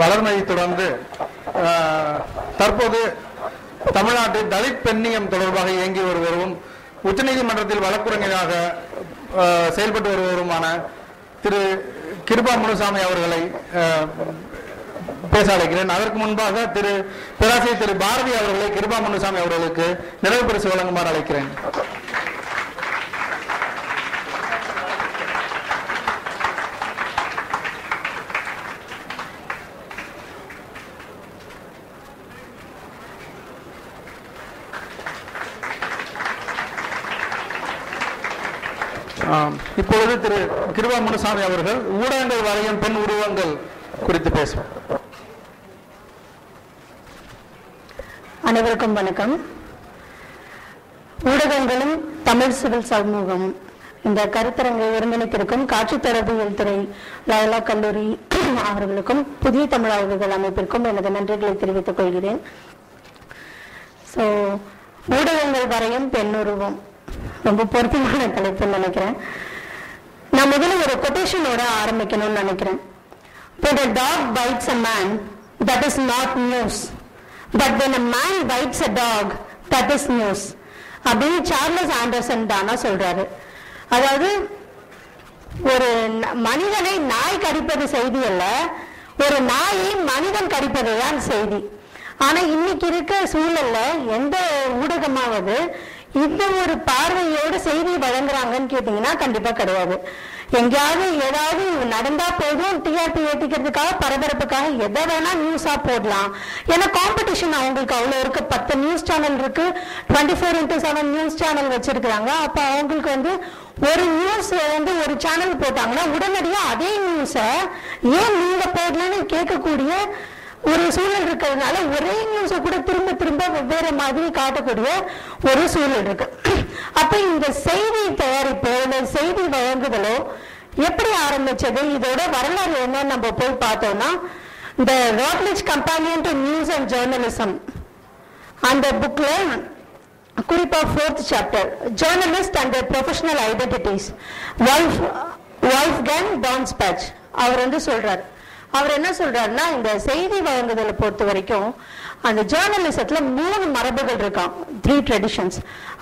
வளர்மையை தொடர்ந்து தற்போது தமிழ்நாட்டில் தலித் பெண்ணியம் தொடர்பாக இயங்கி வருவரும் உச்சநீதிமன்றத்தில் வழக்குரைஞராக செயல்பட்டு வருவருமான திரு கிருபா முனுசாமி அவர்களை பேச அழைக்கிறேன். அதற்கு முன்பாக திரு பேராசிரியர் திரு பாரதி அவர்களை கிருபா முனுசாமி அவர்களுக்கு நினைவு பரிசு வழங்குமாறு அழைக்கிறேன். இப்பொழுது திரு கிருபா முனுசாமி அவர்கள் ஊடகங்கள் வரையும் பெண் உருவங்கள் குறித்து பேசுவார் அனைவருக்கும் வணக்கம். ஊடகங்களும் தமிழ் சிவில் சமூகம் இந்த கருத்தரங்கை ஒருங்கிணைத்திருக்கும் காட்சி தொடர்பியல் துறை லயலா கல்லூரி அவர்களுக்கும் புதிய தமிழ் அமைப்பிற்கும் எனது நன்றிகளை தெரிவித்துக் கொள்கிறேன். ஸோ ஊடகங்கள் வரையும் பெண்ணுருவம் ரொம்ப பொருத்தமான தலைப்புன்னு நினைக்கிறேன். நான் முதல்ல ஒரு கொட்டேஷனோட ஆரம்பிக்கணும்னு நினைக்கிறேன் When a dog bites a man, that is not news. But when a man bites a dog, that is news. அப்படின்னு சார்லஸ் ஆண்டர்சன் தானா சொல்றாரு அதாவது ஒரு மனிதனை நாய் கடிப்பது செய்தி அல்ல ஒரு நாயை மனிதன் கடிப்பது தான் செய்தி ஆனா இன்னைக்கு இருக்க சூழல்ல எந்த ஊடகமாவது இந்த ஒரு பார்வையோட செய்தி வழங்குறாங்கன்னு கேட்டீங்கன்னா கண்டிப்பா கிடையாது. எங்கேயாவது ஏதாவது நடந்தா போதும் டிஆர்பி ஏத்திக்கிறதுக்காக பரபரப்புக்காக எதை வேணா நியூஸா போடலாம். ஏன்னா காம்படிஷன் அவங்களுக்கு அவ்வளோ இருக்கு. பத்து நியூஸ் சேனல் இருக்கு. Twenty four into seven news channel வச்சிருக்காங்க அப்ப அவங்களுக்கு வந்து ஒரு நியூஸ் வந்து ஒரு சேனல் போட்டாங்கன்னா உடனடியாக அதே நியூஸை ஏன் நீங்க போடலன்னு கேட்கக்கூடிய ஒரு சூழல் இருக்கிறதுனால ஒரே நியூஸை கூட திரும்ப திரும்ப வெவ்வேறு மாதிரி காட்டக்கூடிய ஒரு சூழல் இருக்கு. அப்ப இந்த செய்தி தயாரிப்பு இந்த செய்தி வழங்குதலோ எப்படி ஆரம்பிச்சது? இதோட வரலாறு என்ன? நம்ம போய் பார்த்தோம்னா இந்த Routledge companion to news and journalism அந்த புக்ல குறிப்பா fourth chapter journalist and professional identities wife வைஃப் கேன் டான்ஸ் பேட்ச் அவர் வந்து சொல்றாரு. அவர் என்ன சொல்றாருன்னா இந்த செய்தி வழங்குதலை பொறுத்த வரைக்கும் அந்த ஜேர்னலிசத்துல மூணு மரபுகள் இருக்கான் த்ரீ ட்ரெடிஷன்ஸ்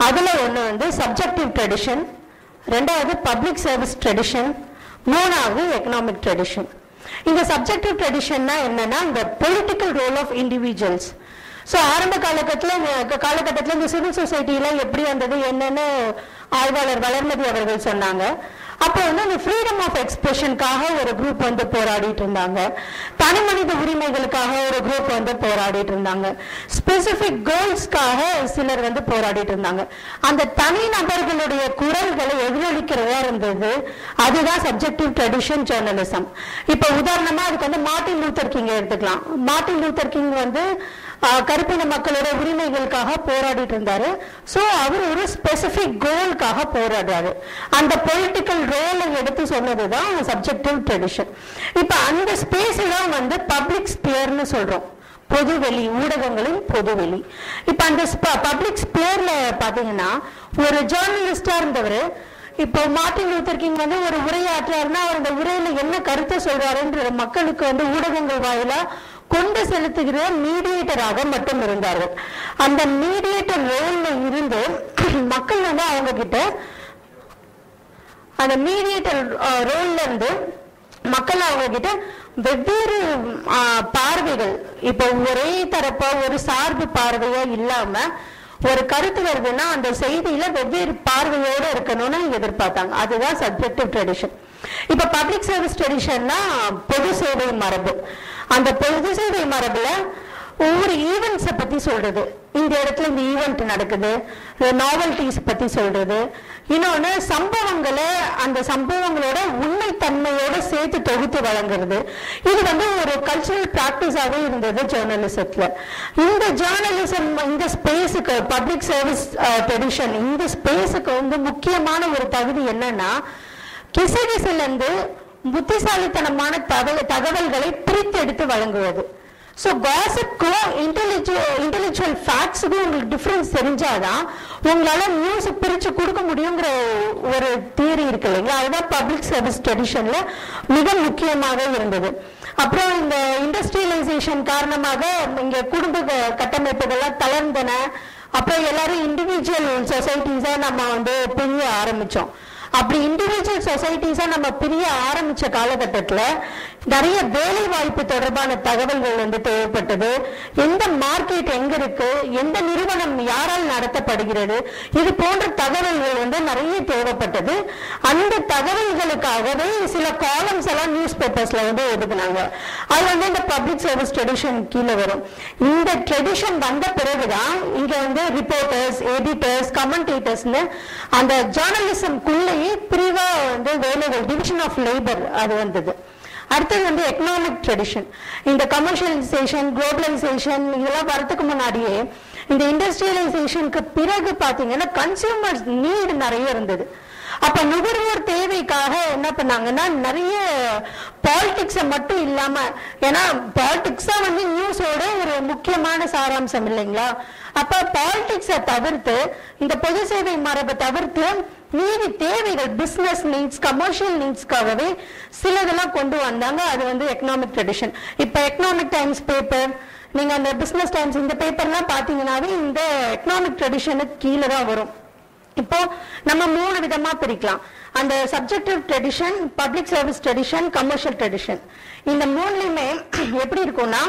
அதுல ஒன்று வந்து சப்ஜெக்டிவ் ட்ரெடிஷன் ரெண்டாவது பப்ளிக் சர்வீஸ் ட்ரெடிஷன் மூணாவது எக்கனாமிக் ட்ரெடிஷன் இந்த சப்ஜெக்டிவ் ட்ரெடிஷன்னா என்னன்னா இந்த political role of individuals so ஆரம்ப காலகட்டத்தில் காலகட்டத்தில் இந்த சிவில் சொசைட்டிலாம் எப்படி வந்தது என்னன்னு ஆய்வாளர் வளர்மதி அவர்கள் சொன்னாங்க. அப்போ வந்து அந்த ஃப்ரீடம் ஆஃப் எக்ஸ்பிரஷனுக்காக ஒரு குரூப் வந்து போராடிட்டு இருந்தாங்க. தனி மனித உரிமைகளுக்காக ஒரு குரூப் வந்து போராடிட்டு இருந்தாங்க. ஸ்பெசிபிக் கோல்ஸ்க்காக சிலர் வந்து போராடிட்டு இருந்தாங்க. அந்த தனி நபர்களுடைய குரல்களை எதிரொலிக்கிறதா இருந்தது. அதுதான் சப்ஜெக்டிவ் ட்ரெடிஷன் ஜேர்னலிசம் இப்போ உதாரணமா அதுக்கு வந்து மார்ட்டின் லூத்தர் கிங் எடுத்துக்கலாம். மார்ட்டின் லூத்தர் கிங் வந்து கருப்பின மக்களோட உரிமைகளுக்காக போராடிட்டு இருந்தாரு. ஸோ அவர் ஒரு ஸ்பெசிபிக் கோலுக்காக போராடுறாரு. அந்த பொலிட்டிக்கல் ரோலை எடுத்து சொன்னதுதான் சப்ஜெக்டிவ் ட்ரெடிஷன் இப்போ அந்த ஸ்பேஸ் தான் வந்து பப்ளிக் ஸ்பியர்னு சொல்றோம். பொதுவெளி ஊடகங்களின் பொதுவெளி. இப்போ அந்த பப்ளிக் ஸ்பியர்ல பாத்தீங்கன்னா ஒரு ஜேர்னலிஸ்டா இருந்தவர் இப்போ மார்ட்டின் லூத்தர் கிங் வந்து ஒரு உரையாற்றாருன்னா அவர் அந்த உரையில என்ன கருத்தை சொல்றாருன்ற மக்களுக்கு வந்து ஊடகங்கள் வாயிலா கொண்டு செலுத்துகிற மீடியேட்டராக மட்டும் இருந்தார்கள். அந்த மீடியேட்டர் ரோல்ல இருந்து மக்கள் வந்து அவங்க கிட்ட அந்த மீடியேட்டர் ரோல்ல இருந்து மக்கள் அவங்க கிட்ட வெவ்வேறு பார்வைகள் இப்போ ஒரே தரப்பா ஒரு சார்பு பார்வையா இல்லாம ஒரு கருத்து வருதுன்னா அந்த செய்தியில வெவ்வேறு பார்வையோட இருக்கணும்னு எதிர்பார்த்தாங்க. அதுதான் சப்ஜெக்டிவ் ட்ரெடிஷன் இப்போ பப்ளிக் சர்வீஸ் ட்ரெடிஷன்னா பொது சேவை மரபு. அந்த பொது சேவை மரபில் ஒவ்வொரு ஈவெண்ட்ஸை பற்றி சொல்கிறது இந்த இடத்துல இந்த ஈவெண்ட் நடக்குது. நாவல்டிஸ் பற்றி சொல்கிறது இன்னொன்று சம்பவங்களை அந்த சம்பவங்களோட உண்மைத்தன்மையோட சேர்த்து தொகுத்து வழங்குறது. இது வந்து ஒரு கல்ச்சுரல் ப்ராக்டிஸாகவே இருந்தது ஜேர்னலிசத்தில் இந்த ஜேர்னலிசம் இந்த ஸ்பேஸுக்கு பப்ளிக் சர்வீஸ் ட்ரெடிஷன் இந்த ஸ்பேஸுக்கு வந்து முக்கியமான ஒரு தகுதி என்னன்னா கிசகிசிலிருந்து புத்திசாலித்தனமான தகவல் தகவல்களை பிரித்தெடுத்து வழங்குவது. ஸோ காசிப்க்கும் இன்டெலிஜுவல் ஃபேக்ட்ஸுக்கும் உங்களுக்கு டிஃப்ரென்ஸ் தெரிஞ்சாதான் உங்களால் நியூஸை பிரித்து கொடுக்க முடியுங்கிற ஒரு தியரி இருக்கு இல்லைங்களா? அதுதான் பப்ளிக் சர்வீஸ் ட்ரெடிஷனில் மிக முக்கியமாக இருந்தது. அப்புறம் இந்த இண்டஸ்ட்ரியலைசேஷன் காரணமாக இங்கே குடும்ப க- கட்டமைப்புகள்லாம் தளர்ந்தன. அப்புறம் எல்லாரும் இண்டிவிஜுவல் சொசைட்டிஸாக நம்ம வந்து பிரிய ஆரம்பித்தோம் அப்படி இண்டிவிஜுவல் சொசைட்டிஸாக நம்ம பிரிய ஆரம்பித்த காலகட்டத்தில் நிறைய வேலை வாய்ப்பு தொடர்பான தகவல்கள் வந்து தேவைப்பட்டது. எந்த மார்க்கெட் எங்க இருக்கு? எந்த நிறுவனம் யாரால் நடத்தப்படுகிறது? இது போன்ற தகவல்கள் வந்து நிறைய தேவைப்பட்டது. அந்த தகவல்களுக்காகவே சில காலம்ஸ் எல்லாம் நியூஸ் பேப்பர்ஸ்ல வந்து எழுதுனாங்க அது வந்து இந்த பப்ளிக் சர்வீஸ் ட்ரெடிஷன் கீழே வரும். இந்த ட்ரெடிஷன் வந்த பிறகுதான் இங்க வந்து ரிப்போர்ட்டர்ஸ் எடிட்டர்ஸ் கமெண்டேட்டர்ஸ்னு அந்த ஜேர்னலிசம்குள்ளேயே பிரிவா வந்து வேலைகள் டிவிஷன் ஆஃப் லேபர் அது வந்தது. அடுத்தது வந்து எக்கனாமிக் ட்ரெடிஷன் இந்த கமர்ஷியலைசேஷன் குளோபலைசேஷன் இதெல்லாம் வரதுக்கு முன்னாடியே இந்த இண்டஸ்ட்ரியலைசேஷனுக்கு பிறகு பாத்தீங்கன்னா கன்சியூமர்ஸ் நீடு நிறைய இருந்தது. அப்ப நுகர்வோர் தேவைக்காக என்ன பண்ணாங்கன்னா நிறைய பாலிடிக்ஸை மட்டும் இல்லாம ஏன்னா பாலிடிக்ஸா வந்து நியூஸோட ஒரு முக்கியமான சாராம்சம் இல்லைங்களா? அப்ப பாலிடிக்ஸை தவிர்த்து இந்த பொது சேவை மரபை தவிர்த்து மீதி தேவைகள் பிஸ்னஸ் நீட்ஸ் கமர்ஷியல் நீட்ஸ்க்காகவே சிலதெல்லாம் கொண்டு வந்தாங்க. அது வந்து எக்கனாமிக் ட்ரெடிஷன் இப்போ எக்கனாமிக் டைம்ஸ் பேப்பர் நீங்க அந்த பிஸ்னஸ் டைம்ஸ் இந்த பேப்பர்லாம் பாத்தீங்கன்னாவே இந்த எக்கனாமிக் ட்ரெடிஷனுக்கு கீழே தான் வரும். இப்போ நம்ம மூணு விதமா பிரிக்கலாம். அந்த subjective tradition public service tradition commercial tradition இந்த மூணுலையுமே எப்படி இருக்கும்னா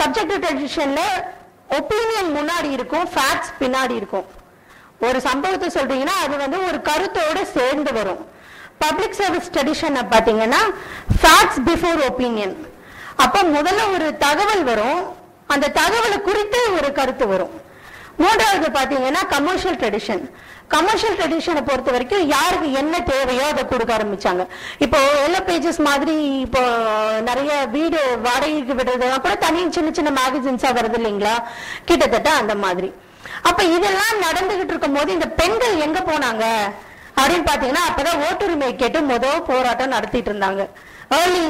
சப்ஜெக்டிவ் ட்ரெடிஷன்ல ஒப்பீனியன் முன்னாடி இருக்கும் ஃபேக்ட்ஸ் பின்னாடி இருக்கும். ஒரு சம்பவத்தை சொல்றீங்கன்னா அது வந்து ஒரு கருத்தோட சேர்ந்து வரும். பப்ளிக் சர்வீஸ் ட்ரெடிஷனை பார்த்தீங்கன்னா ஃபேக்ட்ஸ் பிஃபோர் ஒப்பீனியன் அப்போ முதல்ல ஒரு தகவல் வரும். அந்த தகவலை குறித்து ஒரு கருத்து வரும். மூன்றாவது பார்த்தீங்கன்னா கமர்ஷியல் ட்ரெடிஷன் கமர்ஷியல் ட்ரெடிஷனை பொறுத்த வரைக்கும் யாருக்கு என்ன தேவையோ அதை கொடுக்க ஆரம்பிச்சாங்க. இப்போ எல்லோ பேஜஸ் மாதிரி இப்போ நிறைய வீடு வாடகைக்கு விடுறதுனா கூட தனி சின்ன சின்ன மேகசின்ஸா வருது இல்லைங்களா? கிட்டத்தட்ட அந்த மாதிரி. அப்ப இதெல்லாம் நடந்துகிட்டு இருக்கும் போது இந்த பெண்கள் எங்க போனாங்க? அப்படின்னு பாத்தீங்கன்னா அப்பதான் ஓட்டுரிமை கேட்டு முதல் போராட்டம் நடத்திட்டு இருந்தாங்க. Early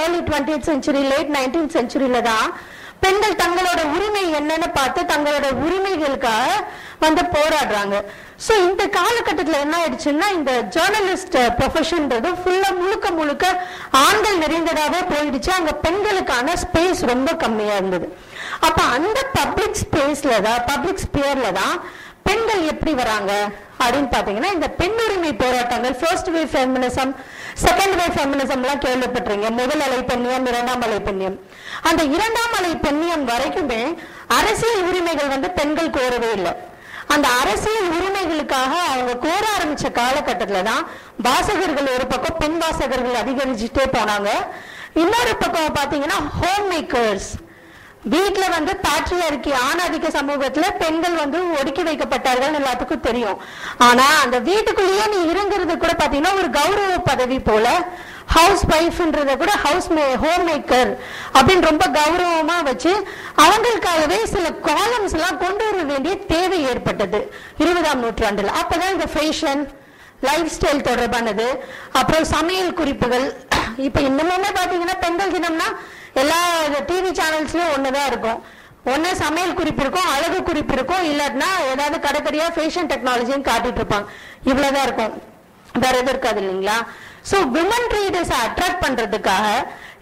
early twenty century late nineteen செஞ்சுரியில தான் பெண்கள் தங்களோட உரிமை என்னன்னு பார்த்து தங்களோட உரிமைகளுக்காக வந்து போராடுறாங்க. சோ இந்த காலகட்டத்துல என்ன ஆயிடுச்சுன்னா இந்த ஜேர்னலிஸ்ட் ப்ரொஃபஷன்றது ஃபுல்லா முழுக்க முழுக்க ஆண்கள் நிறைந்ததாகவே போயிடுச்சு. அங்க பெண்களுக்கான ஸ்பேஸ் ரொம்ப கம்மியா இருந்தது. அப்ப அந்த பப்ளிக் ஸ்பேஸ்ல தான் பப்ளிக் ஸ்பியர்ல தான் பெண்கள் எப்படி வராங்க? அப்படின்னு பாத்தீங்கன்னா இந்த பெண் உரிமை போராட்டங்கள் first wave feminism second wave feminism எல்லாம் கேள்விப்பட்டிருங்க முதல் அலை பெண்ணியம் இரண்டாம் அலை பெண்ணியம். அந்த இரண்டாம் அலை பெண்ணியம் வரைக்குமே அரசியல் உரிமைகள் வந்து பெண்கள் கோரவே இல்லை. அந்த அரசியல் உரிமைகளுக்காக அவங்க கோர ஆரம்பிச்ச காலகட்டத்துல தான் வாசகர்கள் ஒரு பக்கம் பெண் வாசகர்கள் அதிகரிச்சுட்டே போனாங்க. இன்னொரு பக்கம் பாத்தீங்கன்னா ஹோம் மேக்கர்ஸ் வீட்டில் வந்து பாட்ரியார்கி ஆணாதிக்க சமூகத்துல பெண்கள் வந்து ஒடுக்கி வைக்கப்பட்டார்கள் எல்லாத்துக்கும் தெரியும். ஆனா அந்த வீட்டுக்குள்ளேயே நீ இருங்கிறது கூட பாத்தீங்கன்னா ஒரு கௌரவ பதவி போல ஹவுஸ் ஒய்ஃப்ன்றத கூட ஹவுஸ் மே ஹோம் மேக்கர் அப்படின்னு ரொம்ப கௌரவமா வச்சு அவங்களுக்காகவே சில காலம்ஸ் எல்லாம் கொண்டு வர வேண்டிய தேவை ஏற்பட்டது. இருபதாம் நூற்றாண்டுல. அப்பதான் இந்த ஃபேஷன் லைஃப் ஸ்டைல் தொடர்பானது அப்புறம் சமையல் குறிப்புகள் இப்ப இன்னமுமே பாத்தீங்கன்னா பெண்கள் தினம்னா எல்லா டிவி சேனல்ஸ்லேயும் ஒன்று தான் இருக்கும். ஒன்று சமையல் குறிப்பு இருக்கும் அழகு குறிப்பு இருக்கும் இல்லாட்டினா ஏதாவது கடைக்கடியாக ஃபேஷன் டெக்னாலஜின்னு காட்டிட்டு இருப்பாங்க. இவ்வளோதான் இருக்கும். வேற எதுவும் இருக்காது இல்லைங்களா? ஸோ விமன் ரீடர்ஸை அட்ராக்ட் பண்ணுறதுக்காக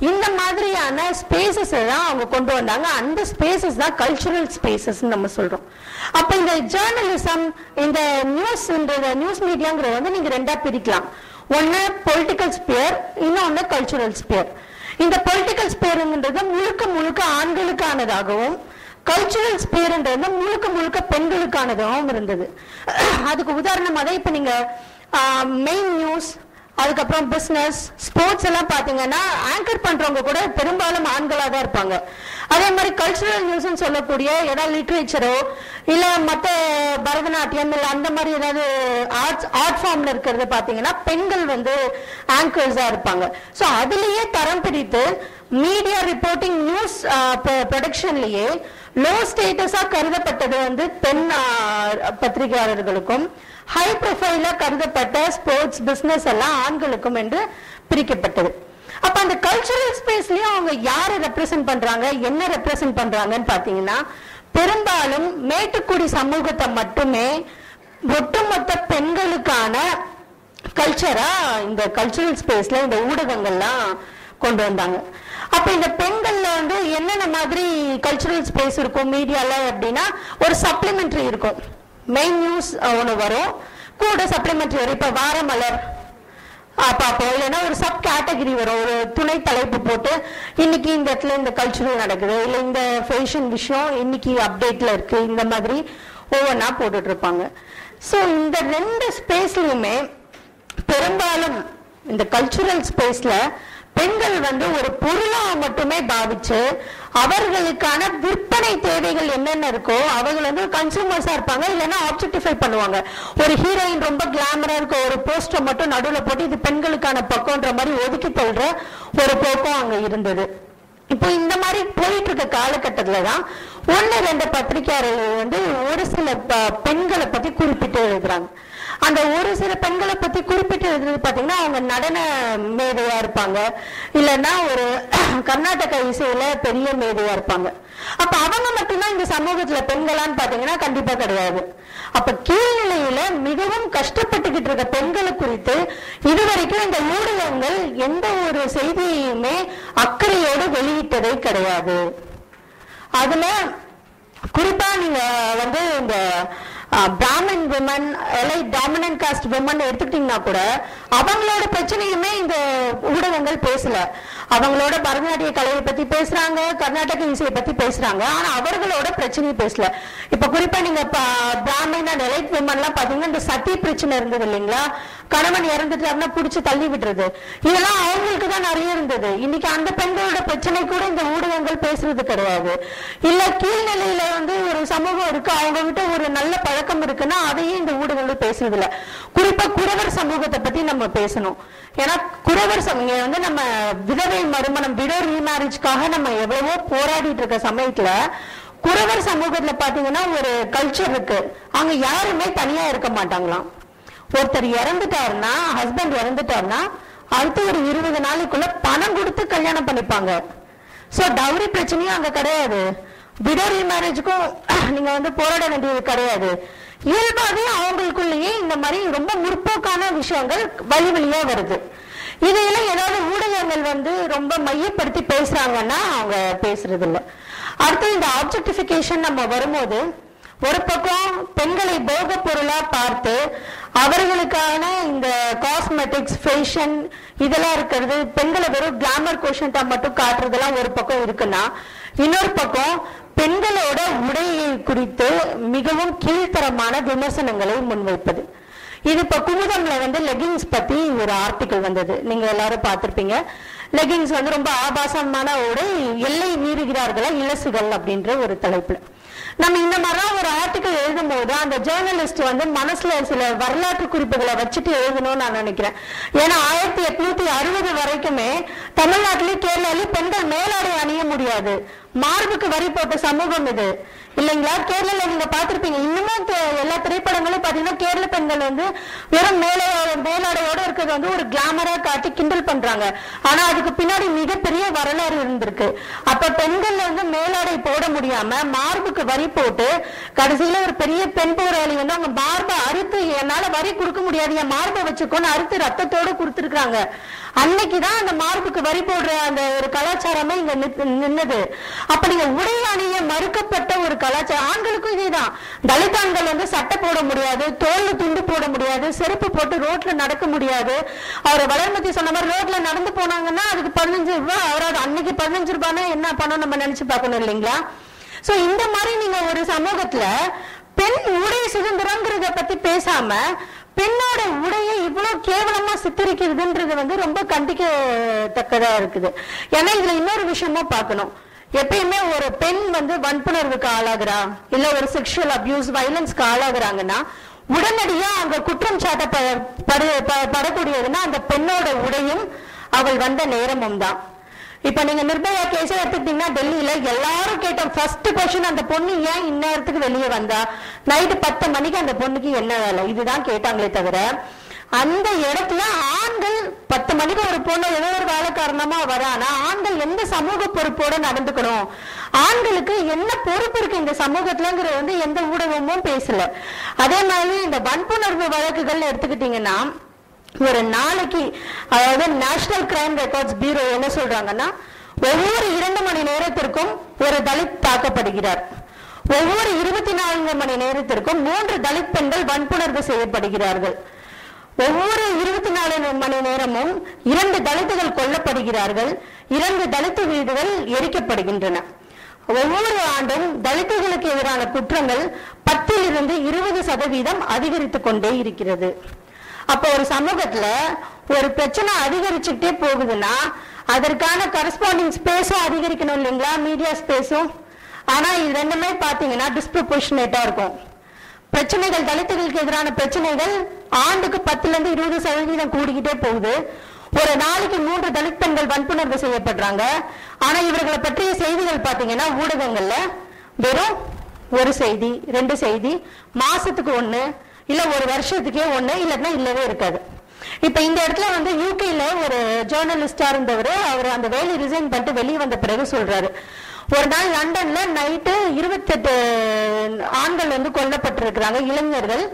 இந்த மாதிரியான ஸ்பேசஸ் தான் அவங்க கொண்டு வந்தாங்க. அந்த ஸ்பேசஸ் தான் கல்ச்சுரல் ஸ்பேசஸ் நம்ம சொல்றோம். அப்ப இந்த ஜேர்னலிசம் இந்த நியூஸ் நியூஸ் மீடியாங்கிறத வந்து நீங்க ரெண்டா பிரிக்கலாம். ஒன்னு பொலிட்டிக்கல் ஸ்பியர் இன்னொன்னு கல்ச்சுரல் ஸ்பியர் இந்த பொலிட்டிக்கல் ஸ்பேருங்கிறது முழுக்க முழுக்க ஆண்களுக்கானதாகவும் கல்ச்சுரல் ஸ்பேருன்றது முழுக்க முழுக்க பெண்களுக்கானதாகவும் இருந்தது. அதுக்கு உதாரணமாக தான் இப்ப நீங்க மெயின் நியூஸ் அதுக்கப்புறம் பிஸ்னஸ் ஸ்போர்ட்ஸ் எல்லாம் பாத்தீங்கன்னா ஆங்கர் பண்றவங்க கூட பெரும்பாலும் ஆண்களாக தான் இருப்பாங்க. அதே மாதிரி கல்ச்சுரல் நியூஸ்ன்னு சொல்லக்கூடிய ஏதாவது லிட்ரேச்சரோ இல்லை மற்ற பரதநாட்டியம் இல்லை அந்த மாதிரி ஏதாவது ஆர்ட்ஸ் ஆர்ட் ஃபார்ம்ல இருக்கிறது பார்த்தீங்கன்னா பெண்கள் வந்து ஆங்கர்ஸாக இருப்பாங்க. ஸோ அதுலேயே தரம் பிரித்து மீடியா ரிப்போர்ட்டிங் நியூஸ் ப்ரொடக்ஷன்லேயே லோ ஸ்டேட்டஸாக கருதப்பட்டது வந்து பெண் பத்திரிகையாளர்களுக்கும் ஹை ப்ரொஃபைலாக கருதப்பட்ட ஸ்போர்ட்ஸ் பிஸ்னஸ் எல்லாம் ஆண்களுக்கும் என்று பிரிக்கப்பட்டது. அப்ப அந்த கல்ச்சுரல் ஸ்பேஸ்லயும் அவங்க யாரை ரெப்ரசென்ட் பண்றாங்க என்ன ரெப்ரசென்ட் பண்றாங்கன்னு பாத்தீங்கன்னா பெரும்பாலும் மேட்டுக்குடி சமூகத்தை மட்டுமே ஒட்டுமொத்த பெண்களுக்கான கல்ச்சரா இந்த கல்ச்சுரல் ஸ்பேஸ்ல இந்த ஊடகங்கள்லாம் கொண்டு வந்தாங்க. அப்ப இந்த பெண்கள்ல வந்து என்னென்ன மாதிரி கல்ச்சுரல் ஸ்பேஸ் இருக்கும் மீடியால அப்படின்னா ஒரு சப்ளிமெண்ட்ரி இருக்கும். மெயின் நியூஸ் ஒன்று வரும். கூட சப்ளிமெண்ட்ரி வரும். இப்ப வாரமலர் பார்ப்போம் இல்லைன்னா ஒரு சப் கேட்டகரி வரும். ஒரு துணை தலைப்பு போட்டு இன்னைக்கு இந்த இடத்துல இந்த கல்ச்சுரல் நடக்குது. இல்லை இந்த ஃபேஷன் விஷயம் இன்னைக்கு அப்டேட்ல இருக்கு. இந்த மாதிரி ஒவ்வொன்றா போட்டுட்டு இருப்பாங்க. ஸோ இந்த ரெண்டு ஸ்பேஸ்லையுமே பெரும்பாலும் இந்த கல்ச்சுரல் ஸ்பேஸ்ல பெண்கள் வந்து ஒரு பொருளா மட்டுமே பாவிச்சு அவர்களுக்கான விற்பனை தேவைகள் என்னென்ன இருக்கோ அவர்கள் வந்து கன்சூமர்ஸா இருப்பாங்க இல்லைன்னா ஆப்ஜெக்டிஃபை பண்ணுவாங்க. ஒரு ஹீரோயின் ரொம்ப கிளாமரா இருக்க ஒரு போஸ்டர் மட்டும் நடுவுல போட்டு இது பெண்களுக்கான பக்கம்ன்ற மாதிரி ஒதுக்கி தள்ளுற ஒரு போக்கம் அங்க இருந்தது. இப்போ இந்த மாதிரி போயிட்டு இருக்க காலகட்டத்துல தான் ஒன்னு ரெண்டு பத்திரிகையாளர்கள் வந்து ஒரு சில பெண்களை பத்தி குறிப்பிட்டு எழுதுறாங்க. அந்த ஒரு சில பெண்களை பத்தி குறிப்பிட்டு எழுதுறது பாத்தீங்கன்னா அவங்க நடன மேதையா இருப்பாங்க. இல்லைன்னா ஒரு கர்நாடக இசையில பெரிய மேதையா இருப்பாங்க. அப்ப அவங்க மட்டும்தான் இந்த சமூகத்துல பெண்களான்னு பாத்தீங்கன்னா கண்டிப்பா கிடையாது. அப்ப கீழ்நிலையில மிகவும் கஷ்டப்பட்டுக்கிட்டு இருக்க பெண்களை குறித்து இதுவரைக்கும் இந்த ஊடகங்கள் எந்த ஒரு செய்தியுமே அக்கறையோடு வெளியிட்டதே கிடையாது. அதுல குறிப்பா நீங்க வந்து இந்த Brahmin women elite dominant caste women எடுத்துக்கிட்டீங்கன்னா கூட அவங்களோட பிரச்சனையுமே இந்த ஊடகங்கள் பேசல. அவங்களோட பரதநாட்டிய கலையை பத்தி பேசுறாங்க கர்நாடக இசையை பத்தி பேசுறாங்க. ஆனா அவர்களோட பிரச்சனையை பேசல. இப்ப குறிப்பா நீங்க பிராமின் அண்ட் விமன் எல்லாம் பாத்தீங்கன்னா இந்த சத்தி பிரச்சனை இருந்தது இல்லைங்களா? கணவன் இறந்துட்டாருன்னா புடிச்சு தள்ளி விடுறது. இதெல்லாம் அவங்களுக்கு தான் நிறைய இருந்தது. இன்னைக்கு அந்த பெண்களோட பிரச்சனை கூட இந்த ஊடகங்கள் பேசுறது கிடையாது. இல்ல கீழ்நிலையில வந்து ஒரு சமூகம் இருக்கு. அவங்க கிட்ட ஒரு நல்ல பழக்கம் இருக்குன்னா அதையும் இந்த ஊடகங்கள் பேசுறது இல்ல. குறிப்பா குறவர் சமூகத்தை பத்தி நம்ம பேசணும். ஏன்னா குறவர் சமூகம் வந்து நம்ம விதவை மறுமணம் விடோ ரீமேரேஜ்க்காக நம்ம எவ்வளவோ போராடிட்டு இருக்க சமயத்துல குறவர் சமூகத்துல பாத்தீங்கன்னா ஒரு கல்ச்சர் இருக்கு. அங்க யாருமே தனியா இருக்க மாட்டாங்களாம். ஒருத்தர் இறந்துட்டாருன்னா ஹஸ்பண்ட் இறந்துட்டாருன்னா அடுத்து ஒரு இருபது நாளைக்குள்ள பணம் கொடுத்து கல்யாணம் பண்ணிப்பாங்க. சோ டவுரி பிரச்சனையும் அங்க கிடையாது. விடோ ரீமேரேஜுக்கும் நீங்க வந்து போராட வேண்டியது கிடையாது. இயல்பாகவே அவங்களுக்குள்ளேயே இந்த மாதிரி ரொம்ப முற்போக்கான விஷயங்கள் வழி வழியா வருது. இதையெல்லாம் ஏதாவது ஊடகங்கள் வந்து ரொம்ப மையப்படுத்தி பேசுறாங்கன்னா அவங்க பேசுறது இல்லை அடுத்து இந்த ஆப்ஜெக்டிபிகேஷன் நம்ம வரும்போது ஒரு பக்கம் பெண்களை போக பொருளா பார்த்து அவர்களுக்கான இந்த காஸ்மெட்டிக்ஸ் ஃபேஷன் இதெல்லாம் இருக்கிறது பெண்களை வெறும் கிளாமர் கொஷன்ட்டா மட்டும் காட்டுறதெல்லாம் ஒரு பக்கம் இருக்குன்னா இன்னொரு பக்கம் பெண்களோட உடையை குறித்து மிகவும் கீழ்த்தரமான விமர்சனங்களை முன்வைப்பது. இது இப்ப குமுதம்ல வந்து லெகிங்ஸ் பத்தி ஒரு ஆர்டிக்கல் வந்தது. நீங்க எல்லாரும் பார்த்திருப்பீங்க. லெகிங்ஸ் வந்து ரொம்ப ஆபாசமான ஒரு எல்லை மீறுகிறார்களா இலசுகள் அப்படின்ற ஒரு தலைப்புல. நம்ம இந்த மாதிரிலாம் ஒரு ஆர்டிக்கல் எழுதும் போது அந்த ஜேர்னலிஸ்ட் வந்து மனசுல சில வரலாற்று குறிப்புகளை வச்சுட்டு எழுதணும்னு நான் நினைக்கிறேன். ஏன்னா ஆயிரத்தி எட்நூத்தி அறுபது வரைக்குமே தமிழ்நாட்டிலேயும் கேரளாலையும் பெண்கள் மேலாடை அணிய முடியாது. மார்புக்கு வரி போட்ட சமூகம் இது. இல்லைங்களா? கேரளால நீங்க பாத்திருப்பீங்க இன்னுமே எல்லா திரைப்படங்களும் பாத்தீங்கன்னா கேரள பெண்கள் வந்து வெறும் மேலே மேலாடையோட இருக்கிறது வந்து ஒரு கிளாமரா காட்டி கிண்டல் பண்றாங்க. ஆனா அதுக்கு பின்னாடி மிகப்பெரிய வரலாறு இருந்திருக்கு. அப்ப பெண்கள் வந்து மேலாடை போட முடியாம மார்புக்கு வரி போட்டு கடைசியில ஒரு பெரிய பெண் போராளி வந்து அவங்க மார்பை அறுத்து என்னால வரி கொடுக்க முடியாது. என் மார்பை வச்சுக்கோன்னு அறுத்து ரத்தத்தோட கொடுத்துருக்காங்க அன்னைக்குதான் அந்த மார்புக்கு வரி போடுற அந்த ஒரு கலாச்சாரமே இங்க நின்னது. அப்ப நீங்க உடை அணிய மறுக்கப்பட்ட ஒரு கலாச்சாரம் ஆண்களுக்கும் இதேதான். தலித் ஆண்கள் வந்து சட்டை போட முடியாது தோல் துண்டு போட முடியாது செருப்பு போட்டு ரோட்ல நடக்க முடியாது. அவர் வளர்மதி சொன்ன மாதிரி ரோட்ல நடந்து போனாங்கன்னா அதுக்கு பதினஞ்சு ரூபாய் அவராது அன்னைக்கு பதினஞ்சு ரூபாய்னா என்ன பண்ணணும் நம்ம நினைச்சு பார்க்கணும் இல்லைங்களா? சோ இந்த மாதிரி நீங்க ஒரு சமூகத்துல பெண் உடை சுதந்திரங்கிறத பத்தி பேசாம பெண்ணோட உடையை இவ்வளவு கேவலமா சித்தரிக்கிறதுன்றது வந்து ரொம்ப கண்டிக்கத்தக்கதா இருக்குது. ஏன்னா இதுல இன்னொரு விஷயமும் பார்க்கணும். எப்பயுமே ஒரு பெண் வந்து வன்புணர்வுக்கு ஆளாகிறா? இல்ல ஒரு செக்ஷுவல் அபியூஸ் வயலன்ஸ்க்கு ஆளாகிறாங்கன்னா உடனடியா அங்க குற்றம் சாட்டப்பட படு- படக்கூடியதுன்னா அந்த பெண்ணோட உடையும் அவள் வந்த நேரமும் தான். இப்போ நீங்க நிர்பயா கேஸே எடுத்துக்கிட்டீங்கன்னா டெல்லியில எல்லாரும் கேட்ட ஃபர்ஸ்ட் கொஸ்டின் அந்த பொண்ணு ஏன் இந்நேரத்துக்கு வெளியே வந்தா? நைட்டு பத்து மணிக்கு அந்த பொண்ணுக்கு என்ன வேலை? இதுதான் கேட்டாங்களே தவிர அந்த இடத்துல ஆண்கள் பத்து மணிக்கு ஒரு பொண்ணு ஏதோ ஒரு வேலை காரணமா வரானா ஆண்கள் எந்த சமூக பொறுப்போட நடந்துக்கணும்? ஆண்களுக்கு என்ன பொறுப்பு இருக்கு இந்த சமூகத்துலங்கிறது வந்து எந்த ஊடகமும் பேசல. அதே மாதிரி இந்த வன்புணர்வு வழக்குகள் எடுத்துக்கிட்டீங்கன்னா ஒரு நாளைக்கு அதாவது நேஷனல் கிரைம் ரெக்கார்ட்ஸ் பியூரோ என்ன சொல்றாங்கன்னா ஒவ்வொரு இரண்டு மணி நேரத்திற்கும் ஒரு தலித் தாக்கப்படுகிறார். ஒவ்வொரு இருபத்தி நான்கு மணி நேரத்திற்கும் மூன்று தலித் பெண்கள் வன்புணர்வு செய்யப்படுகிறார்கள். ஒவ்வொரு இருபத்தி நாலு மணி நேரமும் இரண்டு தலித்துகள் கொல்லப்படுகிறார்கள். இரண்டு தலித்து வீடுகள் எரிக்கப்படுகின்றன. ஒவ்வொரு ஆண்டும் தலித்துகளுக்கு எதிரான குற்றங்கள் பத்திலிருந்து இருபது சதவீதம் அதிகரித்துக் கொண்டே இருக்கிறது. அப்போ ஒரு சமூகத்துல ஒரு பிரச்சனை அதிகரிச்சுக்கிட்டே போகுதுன்னா அதற்கான கரஸ்பாண்டிங் ஸ்பேஸும் அதிகரிக்கணும் இல்லைங்களா? மீடியா ஸ்பேஸும் ஆனா இது ரெண்டுமே பாத்தீங்கன்னா டிஸ்ப்ரப்போர்ஷனேட்டா இருக்கும். பிரச்சனைகள் தலித்துகளுக்கு எதிரான பிரச்சனைகள் ஆண்டுக்கு பத்துல இருந்து இருபது சதவீதம் கூடிக்கிட்டே போகுது. ஒரு நாளைக்கு மூன்று தலித் பெண்கள் வன்புணர்வு செய்யப்படுறாங்க. ஆனா இவர்களை பற்றிய செய்திகள் பாத்தீங்கன்னா ஊடகங்கள்ல வெறும் ஒரு செய்தி ரெண்டு செய்தி மாசத்துக்கு ஒண்ணு இல்ல ஒரு வருஷத்துக்கே ஒண்ணு இல்லைன்னா இல்லவே இருக்காது. இப்ப இந்த இடத்துல வந்து யூகேல ஒரு ஜேர்னலிஸ்டா இருந்தவர் அவர் அந்த வேலையை ரிசைன் பண்ணிட்டு வெளியே வந்த பிறகு சொல்றாரு. ஒரு நாள் லண்டன்ல நைட்டு இருபத்தெட்டு ஆண்கள் வந்து கொல்லப்பட்டிருக்கிறாங்க இளைஞர்கள்.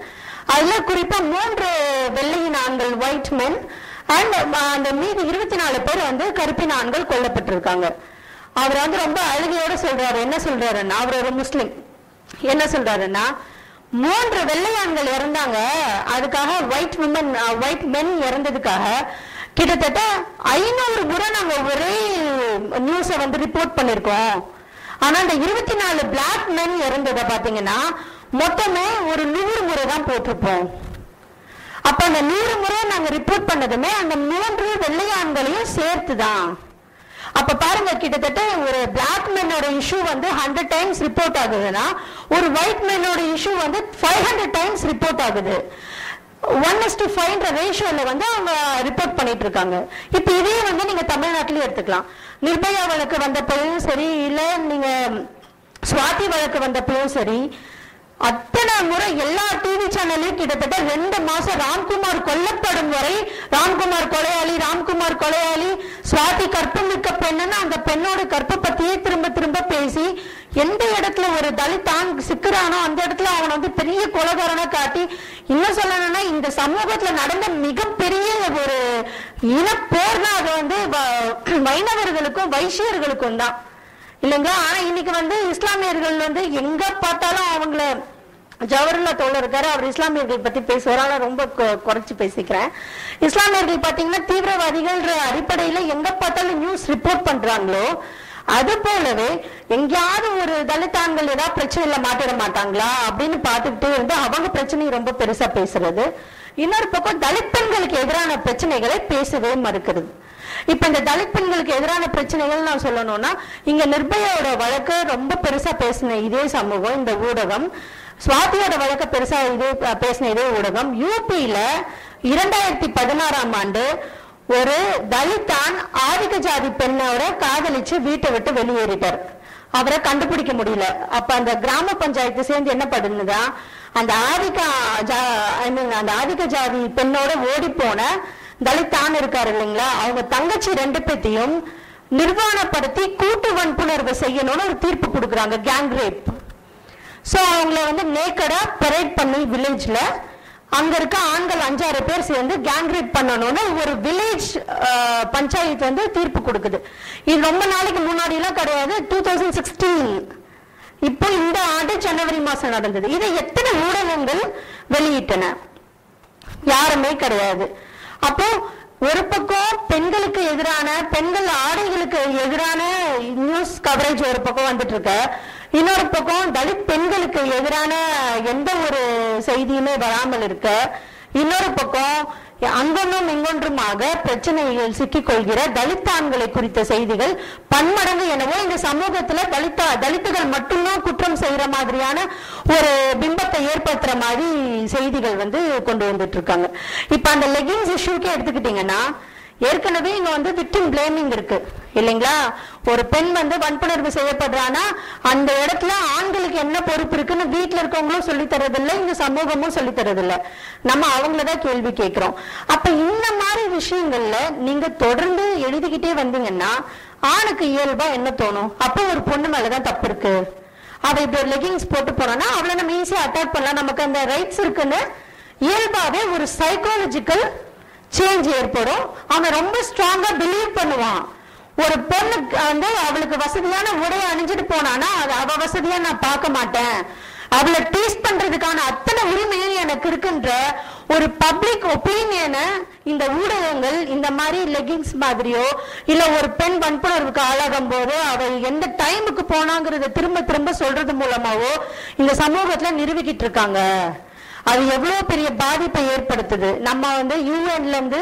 அதுல குறிப்பா மூன்று வெள்ளையின் ஆண்கள் ஒயிட் மென் அண்ட் அந்த மீதி இருபத்தி நாலு பேர் வந்து கருப்பின் ஆண்கள் கொல்லப்பட்டிருக்காங்க. அவர் வந்து ரொம்ப அழுகையோட சொல்றாரு. என்ன சொல்றாருன்னா அவர் ஒரு முஸ்லீம். என்ன சொல்றாருன்னா மூன்று வெள்ளையான்கள் இறந்தாங்க. அதுக்காக ஒயிட் உமன் ஒயிட் மென் இறந்ததுக்காக கிட்டத்தட்ட ஐநூறு முறை நாங்க ஒரே நியூஸை வந்து ரிப்போர்ட் பண்ணிருக்கோம். ஆனா அந்த இருபத்தி நாலு பிளாக் மென் இறந்ததை பாத்தீங்கன்னா மொத்தமே ஒரு நூறு முறை தான் போட்டிருப்போம். அப்ப அந்த நூறு முறை நாங்க ரிப்போர்ட் பண்ணதுமே அந்த மூன்று வெள்ளையான்களையும் சேர்த்துதான். அப்ப பாருங்க கிட்டத்தட்ட ஒரு பிளாக் மேனோட இஷ்யூ வந்து ஹண்ட்ரட் டைம்ஸ் ரிப்போர்ட் ஆகுதுன்னா ஒரு ஒயிட் மேனோட இஷ்யூ வந்து ஃபைவ் ஹண்ட்ரட் டைம்ஸ் ரிப்போர்ட் ஆகுது. ஒன் எஸ் டு ஃபைவ்ன்ற ரேஷியோவில் வந்து அவங்க ரிப்போர்ட் பண்ணிட்டு இருக்காங்க இப்போ இதே வந்து நீங்க தமிழ்நாட்டிலயும் எடுத்துக்கலாம். நிர்பயா வழக்கு வந்தப்பையும் சரி இல்லை நீங்க சுவாதி வழக்கு வந்தப்பையும் சரி அத்தனை முறை எல்லா டிவி சேனல்லையும் கிட்டத்தட்ட ரெண்டு மாசம் ராம்குமார் கொல்லப்படும் வரை ராம்குமார் கொலையாளி ராம்குமார் கொலையாளி சுவாதி கற்பமிக்க பெண்ணுன்னு அந்த பெண்ணோட கற்பை பத்தியே திரும்ப திரும்ப பேசி எந்த இடத்துல ஒரு தலித் சிக்கிறானோ அந்த இடத்துல அவனை வந்து பெரிய கொலகாரனா காட்டி இன்னும் சொல்லணும்னா இந்த சமூகத்துல நடந்த மிகப்பெரிய ஒரு இனப்போர்னா அது வந்து வ- வைணவர்களுக்கும் வைசியர்களுக்கும் தான். இல்லைங்களா ஆனா இன்னைக்கு வந்து இஸ்லாமியர்கள் வந்து எங்க பார்த்தாலும் அவங்கள ஜவஹர்லா தோழர் இருக்காரு அவர் இஸ்லாமியர்கள் பத்தி பேசுவார் ரொம்ப கொ- குறைச்சு பேசிக்கிறேன். இஸ்லாமியர்கள் பாத்தீங்கன்னா தீவிரவாதிகள் அடிப்படையில எங்க பார்த்தாலும் நியூஸ் ரிப்போர்ட் பண்றாங்களோ அது போலவே எங்கேயாவது ஒரு தலித்தான்கள் ஏதாவது பிரச்சனையில மாட்டிட மாட்டாங்களா அப்படின்னு பார்த்துக்கிட்டே இருந்து அவங்க பிரச்சனையை ரொம்ப பெருசா பேசுறது. இன்னொரு பக்கம் தலித் பெண்களுக்கு எதிரான பிரச்சனைகளை பேசவே மறுக்கிறது. இப்ப இந்த தலித் பெண்களுக்கு எதிரான பிரச்சனைகள் நான் சொல்லணும்னா இங்க நிர்பயாவோட வழக்கு ரொம்ப பெருசா பேசின இதே சமூகம் இந்த ஊடகம். சுவாதியோட வழக்க பெருசா இதே பேசின இதே ஊடகம். யூபியில இரண்டாயிரத்தி பதினாறாம் ஆண்டு ஒரு தலித்தான் ஆதிக்க ஜாதி பெண்ணோட காதலிச்சு வீட்டை விட்டு வெளியேறிட்டார். அவரை கண்டுபிடிக்க முடியல. அப்ப அந்த கிராம பஞ்சாயத்து சேர்ந்து என்ன பண்ணுதா அந்த ஆதிக்க ஜா- ஐ மீன் அந்த ஆதிக்க ஜாதி பெண்ணோட ஓடி போன தலித் ஆண் இருக்காரு இல்லைங்களா? அவங்க தங்கச்சி ரெண்டு பேத்தையும் நிர்வாணப்படுத்தி கூட்டு வன்புணர்வு செய்யணும்னு ஒரு தீர்ப்பு கொடுக்குறாங்க கேங் ரேப் ஸோ அவங்கள வந்து நேக்கடா பரேட் பண்ணி வில்லேஜில் அங்க இருக்க ஆண்கள் அஞ்சாறு பேர் சேர்ந்து கேங் ரேப் பண்ணணும்னு ஒரு வில்லேஜ் பஞ்சாயத்து வந்து தீர்ப்பு கொடுக்குது. இது ரொம்ப நாளைக்கு முன்னாடிலாம் கிடையாது டூ தௌசண்ட் சிக்ஸ்டீன் இப்போ இந்த ஆண்டு ஜனவரி மாதம் நடந்தது. இதை எத்தனை ஊடகங்கள் வெளியிட்டன? யாருமே கிடையாது. அப்போ ஒரு பக்கம் பெண்களுக்கு எதிரான பெண்கள் ஆடைகளுக்கு எதிரான நியூஸ் கவரேஜ் ஒரு பக்கம் வந்துட்டு இருக்க இன்னொரு பக்கம் தலித் பெண்களுக்கு எதிரான எந்த ஒரு செய்தியுமே வராமல் இருக்க. இன்னொரு பக்கம் அங்கொன்றும் இங்கொன்றுமாக பிரச்சனையில் சிக்கிக்கொள்கிற தலித் ஆண்களை குறித்த செய்திகள் பன்மடங்கு எனவோ இந்த சமூகத்துல தலித்த தலித்துகள் மட்டும்தான் குற்றம் செய்யற மாதிரியான ஒரு பிம்பத்தை ஏற்படுத்துற மாதிரி செய்திகள் வந்து கொண்டு வந்துட்டு இருக்காங்க இப்ப அந்த லெகின்ஸ் இஷ்யூக்கே எடுத்துக்கிட்டீங்கன்னா ஏற்கனவே இங்க வந்து விக்டிம் பிளேமிங் இருக்கு. இல்லைங்களா? ஒரு பெண் வந்து வன்புணர்வு செய்யப்படுறானா அந்த இடத்துல ஆண்களுக்கு என்ன பொறுப்பு இருக்குன்னு வீட்டுல இருக்கவங்களும் சொல்லி தரதில்லை இந்த சமூகமும் சொல்லி தரதில்லை. நம்ம அவங்களதான் கேள்வி கேட்கிறோம். அப்ப இந்த மாதிரி விஷயங்கள்ல நீங்க தொடர்ந்து எழுதிக்கிட்டே வந்தீங்கன்னா ஆணுக்கு இயல்பா என்ன தோணும்? அப்போ ஒரு பொண்ணு மேலதான் தப்பு இருக்கு. அவள் இப்படி ஒரு லெகிங்ஸ் போட்டு போனோம்னா அவளை நம்ம ஈஸியாக அட்டாக் பண்ணலாம். நமக்கு அந்த ரைட்ஸ் இருக்குன்னு இயல்பாகவே ஒரு சைக்காலஜிக்கல் சேஞ்ச் ஏற்படும். அவன் ரொம்ப ஸ்ட்ராங்காக பிலீவ் பண்ணுவான். ஒரு பொண்ணுக்கு வந்து அவளுக்கு வசதியான உடையை அணிஞ்சிட்டு போனானா அது அவ வசதியா நான் பார்க்க மாட்டேன். அவளை டீஸ் பண்றதுக்கான அத்தனை உரிமையும் எனக்கு இருக்குன்ற ஒரு பப்ளிக் ஒப்பீனியனை இந்த ஊடகங்கள் இந்த மாதிரி லெகிங்ஸ் மாதிரியோ இல்ல ஒரு பெண் வன்புணர்வுக்கு ஆளாகும் போது அவள் எந்த டைமுக்கு போனாங்கிறத திரும்ப திரும்ப சொல்றது மூலமாவோ இந்த சமூகத்துல நிரூபிக்கிட்டு இருக்காங்க. அது எவ்வளவு பெரிய பாதிப்பை ஏற்படுத்துது. நம்ம வந்து யூஎன்ல இருந்து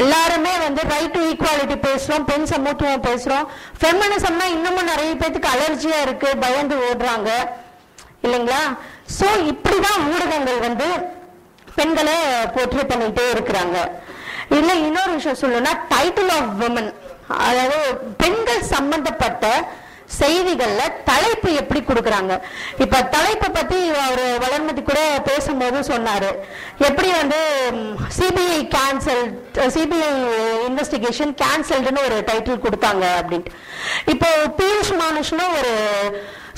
எல்லாருமே வந்து ரைட் டு ஈக்குவாலிட்டி பேசுறோம் பெண் சமத்துவம் பேசுறோம். ஃபெமினிசம்னா இன்னமும் நிறைய பேத்துக்கு அலர்ஜியா இருக்கு பயந்து ஓடுறாங்க. இல்லைங்களா? ஸோ இப்படிதான் ஊடகங்கள் வந்து பெண்களை போற்றி பண்ணிட்டே இருக்கிறாங்க. இல்ல இன்னொரு விஷயம் சொல்லணும்னா டைட்டில் ஆஃப் விமன் அதாவது பெண்கள் சம்பந்தப்பட்ட செய்திகள்ல தலைப்பு எப்படி கொடுக்கறாங்க? இப்ப தலைப்பை பத்தி அவர் வளர்மதி கூட பேசும்போது சொன்னாரு. எப்படி வந்து சிபிஐ கேன்சல் சிபிஐ இன்வெஸ்டிகேஷன் கேன்சல்டுன்னு ஒரு டைட்டில் கொடுத்தாங்க அப்படின்ட்டு. இப்போ பியூஷ் மானுஷ்னு ஒரு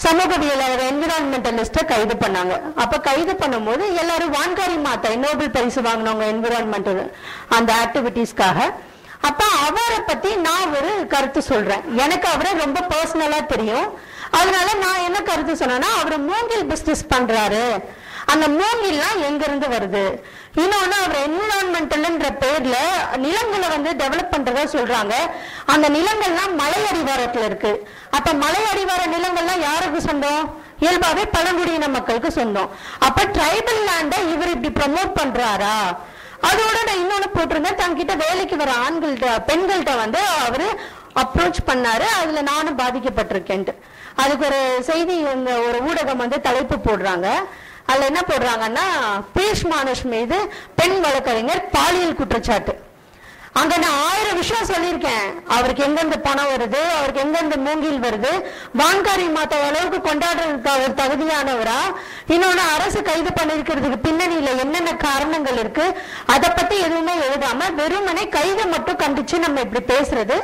சமூகவியலாளர் என்விரான்மெண்டலிஸ்ட கைது பண்ணாங்க. அப்ப கைது பண்ணும்போது எல்லாரும் வான்காரி மாத்தா நோபல் பரிசு வாங்கினவங்க என்விரான்மெண்டல் அந்த ஆக்டிவிட்டீஸ்க்காக அப்ப அவரை பத்தி நான் ஒரு கருத்து சொல்றேன். எனக்கு அவரை ரொம்ப பர்சனலா தெரியும். அதனால நான் என்ன கருத்து சொன்னேன்னா அவர் மூங்கில் பிசினஸ் பண்றாரு. அந்த மூங்கில்லாம் எங்க இருந்து வருது? இன்னொன்னு அவர் என்விரான்மெண்டல்ன்ற பேர்ல நிலங்களை வந்து டெவலப் பண்றதா சொல்றாங்க. அந்த நிலங்கள்லாம் மலை அடிவாரத்துல இருக்கு. அப்ப மலை அடிவார நிலங்கள்லாம் யாருக்கு சொந்தம்? இயல்பாவே பழங்குடியின மக்களுக்கு சொந்தம். அப்ப ட்ரைபல் லேண்டை இவர் இப்படி ப்ரமோட் பண்றாரா? அதோட நான் இன்னொன்னு போட்டிருந்தேன். தங்கிட்ட வேலைக்கு வர ஆண்கள்கிட்ட பெண்கள்கிட்ட வந்து அவரு அப்ரோச் பண்ணாரு. அதுல நானும் பாதிக்கப்பட்டிருக்கேன்ட்டு. அதுக்கு ஒரு செய்தி இந்த ஒரு ஊடகம் வந்து தலைப்பு போடுறாங்க. அதுல என்ன போடுறாங்கன்னா பீஷ் மானுஷ் மீது பெண் வழக்கறிஞர் பாலியல் குற்றச்சாட்டு. அங்க நான் ஆயிரம் விஷயம் சொல்லியிருக்கேன். அவருக்கு எங்கிருந்து பணம் வருது அவருக்கு எங்கெந்து மூங்கில் வருது வான்காரி மாத்த அளவுக்கு கொண்டாடுறதுக்கு அவர் தகுதியானவரா? இன்னொன்னு அரசு கைது பண்ணிருக்கிறதுக்கு பின்னணியில என்னென்ன காரணங்கள் இருக்கு? அதை பத்தி எதுவுமே எழுதாம வெறுமனே கைதை மட்டும் கண்டிச்சு நம்ம இப்படி பேசுறது.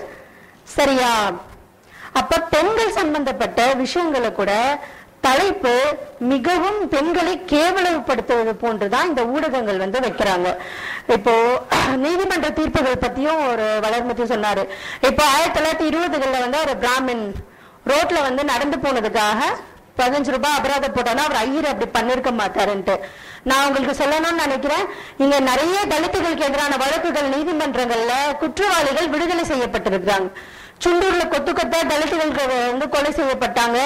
சரியா? அப்ப பெண்கள் சம்பந்தப்பட்ட விஷயங்களை கூட தலைப்பு மிகவும் பெண்களை கேவலப்படுத்துவது போன்றுதான் இந்த ஊடகங்கள் வந்து வைக்கிறாங்க. இப்போ நீதிமன்ற தீர்ப்புகள் பத்தியும் ஒரு வளர்மதி சொன்னாரு. இப்போ ஆயிரத்தி தொள்ளாயிரத்தி இருபதுகள்ல வந்து ஒரு பிராமின் ரோட்ல வந்து நடந்து போனதுக்காக பதினஞ்சு ரூபாய் அபராதம் போட்டோம்னா அவர் ஐயர் அப்படி பண்ணிருக்க மாட்டாருன்ட்டு. நான் உங்களுக்கு சொல்லணும்னு நினைக்கிறேன். இங்க நிறைய தலித்துகளுக்கு எதிரான வழக்குகள் நீதிமன்றங்கள்ல குற்றவாளிகள் விடுதலை செய்யப்பட்டிருக்கிறாங்க. சுண்டூர்ல கொத்து கொத்தா தலித்துகளுக்கு வந்து கொலை செய்யப்பட்டாங்க.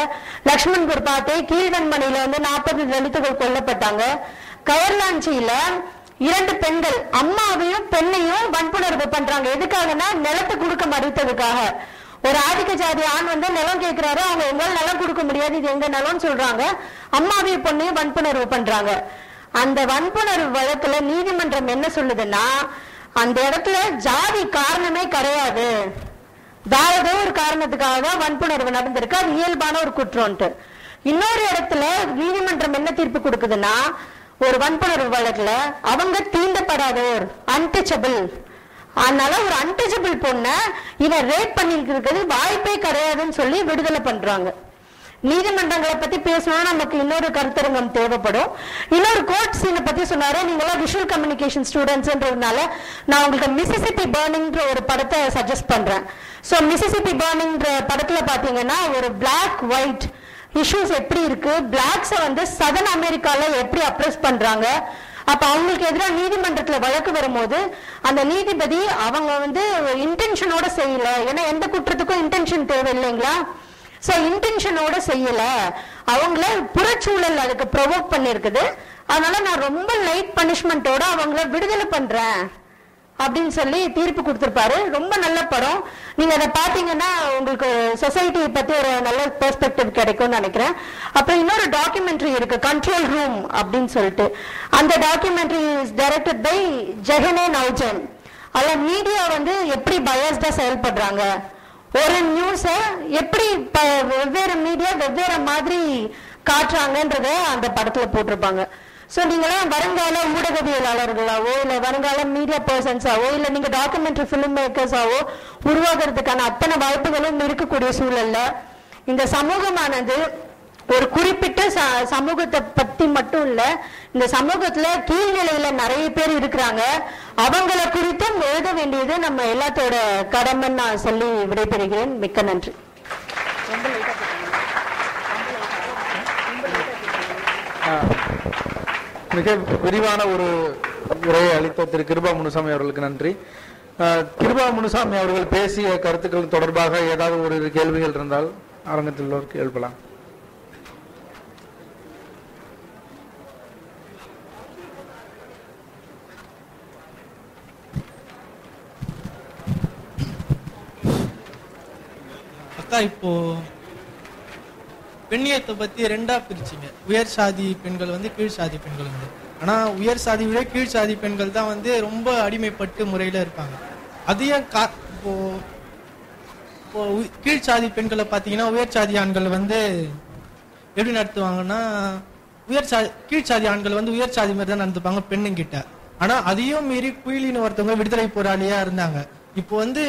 லக்ஷ்மண்பூர் பாத்தே கீழ்வன்மணியில வந்து நாற்பது தலித்துகள் கொல்லப்பட்டாங்க. கயர்லாஞ்சியில இரண்டு பெண்கள் அம்மாவையும் பெண்ணையும் வன்புணர்வு பண்றாங்க. எதுக்காகனா நிலத்தை கொடுக்க மறுத்ததுக்காக. ஒரு ஆதிக்க ஜாதி ஆண் வந்து நிலம் கேட்கிறாரு அவங்க எங்களால நிலம் கொடுக்க முடியாது இது எங்க நிலம்னு சொல்றாங்க. அம்மாவையும் பொண்ணையும் வன்புணர்வு பண்றாங்க. அந்த வன்புணர்வு வழக்குல நீதிமன்றம் என்ன சொல்லுதுன்னா அந்த இடத்துல ஜாதி காரணமே கிடையாது. வேற ஏதோ ஒரு காரணத்துக்காக தான் வன்புணர்வு நடந்திருக்கு. அது இயல்பான ஒரு குற்றம்ட்டு இன்னொரு இடத்துல நீதிமன்றம் என்ன தீர்ப்பு கொடுக்குதுன்னா ஒரு வன்புணர்வு வழக்குல அவங்க தீண்டப்படாதோர் அன்டச்சபிள் அதனால ஒரு அன்டச்சபிள் பொண்ணை இவன் ரேப் பண்ணிருக்கிறது வாய்ப்பே கிடையாதுன்னு சொல்லி விடுதலை பண்றாங்க. நீதிமன்றங்களை பத்தி பேசணும்னா நமக்கு இன்னொரு கருத்தரங்கம் தேவைப்படும். இன்னொரு கோர்ட் சீனை பத்தி சொன்னாரு. நீங்க எல்லாம் விஷுவல் கம்யூனிகேஷன் ஸ்டூடெண்ட்ஸ்ன்றதுனால நான் உங்களுக்கு மிசிசிபி பர்னிங்ன்ற ஒரு படத்தை சஜஸ்ட் பண்றேன். ஸோ மிசிசிபி பர்னிங்ன்ற படத்துல பாத்தீங்கன்னா ஒரு பிளாக் ஒயிட் இஷ்யூஸ் எப்படி இருக்கு? பிளாக்ஸை வந்து சதன் அமெரிக்கால எப்படி அப்ரெஸ் பண்றாங்க? அப்ப அவங்களுக்கு எதிராக நீதிமன்றத்துல வழக்கு வரும்போது அந்த நீதிபதி அவங்க வந்து இன்டென்ஷனோட செய்யல. ஏன்னா எந்த குற்றத்துக்கும் இன்டென்ஷன் தேவை இல்லைங்களா ஸோ இன்டென்ஷனோட செய்யல. அவங்கள புறச்சூழல் அதுக்கு ப்ரொவோக் பண்ணிருக்குது. அதனால நான் ரொம்ப லைட் பனிஷ்மெண்ட்டோட அவங்கள விடுதலை பண்றேன். அப்படின்னு சொல்லி தீர்ப்பு கொடுத்துருப்பாரு. ரொம்ப நல்ல படம். நீங்க அதை பாத்தீங்கன்னா உங்களுக்கு சொசைட்டியை பத்தி ஒரு நல்ல பெர்ஸ்பெக்டிவ் கிடைக்கும்னு நினைக்கிறேன். அப்புறம் இன்னொரு டாக்குமெண்ட்ரி இருக்கு கண்ட்ரோல் ரூம் அப்படின்னு சொல்லிட்டு. அந்த டாக்குமெண்ட்ரி இஸ் டைரக்டட் பை ஜெகனே நௌஜன் அதில் மீடியா வந்து எப்படி பயஸ்டா செயல்படுறாங்க? ஒரு நியூஸை எப்படி இப்போ வெவ்வேறு மீடியா வெவ்வேறு மாதிரி காட்டுறாங்கன்றத அந்த படத்துல போட்டிருப்பாங்க. ஸோ நீங்களாம் வருங்கால ஊடகவியலாளர்களாவோ இல்லை வருங்கால மீடியா பர்சன்ஸாவோ இல்லை நீங்கள் டாக்குமெண்ட்ரி ஃபிலிம் மேக்கர்ஸாவோ உருவாகிறதுக்கான அத்தனை வாய்ப்புகளும் இருக்கக்கூடிய சூழல்ல இந்த சமூகமானது ஒரு குறிப்பிட்ட ச- சமூகத்தை பத்தி மட்டும் இல்ல இந்த சமூகத்துல கீழ்நிலையில நிறைய பேர் இருக்கிறாங்க. அவங்கள குறித்தும் எழுத வேண்டியது நம்ம எல்லாத்தோட கடமைன்னு நான் சொல்லி விடைபெறுகிறேன். மிக்க நன்றி. மிக விரிவான ஒரு உரையை அளித்த திரு கிருபா முனுசாமி அவர்களுக்கு நன்றி. கிருபா முனுசாமி அவர்கள் பேசிய கருத்துக்கள் தொடர்பாக ஏதாவது ஒரு கேள்விகள் இருந்தால் அரங்கத்தில் உள்ளவருக்கு எழுப்பலாம். அக்கா இப்போ பெண்ணியத்தை பத்தி ரெண்டா பிரிச்சிங்க. உயர் சாதி பெண்கள் வந்து கீழ் சாதி பெண்கள் வந்து. ஆனா உயர் சாதி விட கீழ் சாதி பெண்கள் தான் வந்து ரொம்ப அடிமைப்பட்டு முறையில இருப்பாங்க அதையும் கா இப்போ இப்போ உ- கீழ் சாதி பெண்களை பார்த்தீங்கன்னா உயர் சாதி ஆண்கள் வந்து எப்படி நடத்துவாங்கன்னா உயர் சாதி கீழ் சாதி ஆண்கள் வந்து உயர் சாதி மாதிரி தான் நடந்துப்பாங்க பெண்ணுங்கிட்ட. ஆனா அதையும் மீறி குயிலின்னு ஒருத்தவங்க விடுதலை போராளியா இருந்தாங்க. இப்போ வந்து